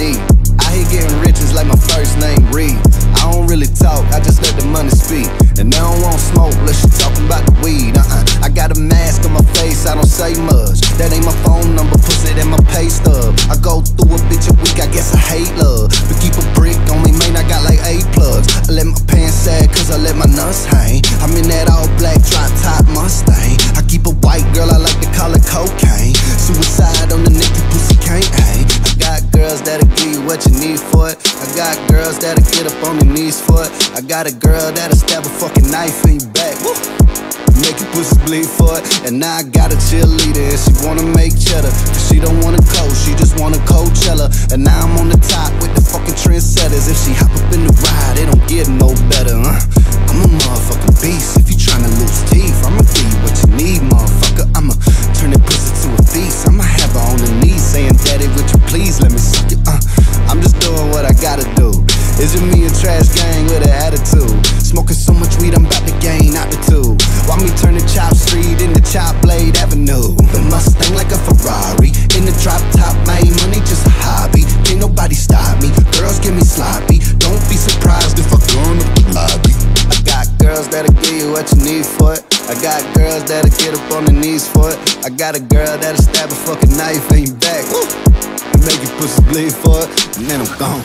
need. I hate getting rich, it's like my first name Reed. I don't really talk, I just let the money speak. And I don't want smoke, but she talking about the weed. Uh uh. I got a mask on my face, I don't say much. That ain't my phone number, pussy, that my pay stub. I go through a bitch a week, I guess I hate love. But keep a brick on me, man, I got like eight plugs. I let my pants sag, cause I let my nuts hang. I'm in that all black drop top Mustang. What you need for it. I got girls that'll get up on their knees for it. I got a girl that'll stab a fucking knife in your back. Woo. Make your pussy bleed for it. And now I got a cheerleader and she wanna make cheddar. Cause she don't want a coach, she just want a Coachella. And now I'm on the top with the fucking trendsetters. If she hop up in the ride, it don't get no better, huh? I'm a motherfucking beast. If you tryna lose teeth, I'ma give you what you need, motherfucker. I'ma turn that pussy to a feast. I'ma have her on her knees saying, Daddy, would you please let me suck it? Uh, Chop Blade Avenue? The Mustang like a Ferrari. In the drop top, my money just a hobby. Can't nobody stop me. Girls get me sloppy. Don't be surprised if I gun up the lobby. I got girls that'll give you what you need for it. I got girls that'll get up on their knees for it. I got a girl that'll stab a fucking knife in your back. Woo! And make your pussy bleed for it. And then I'm gone.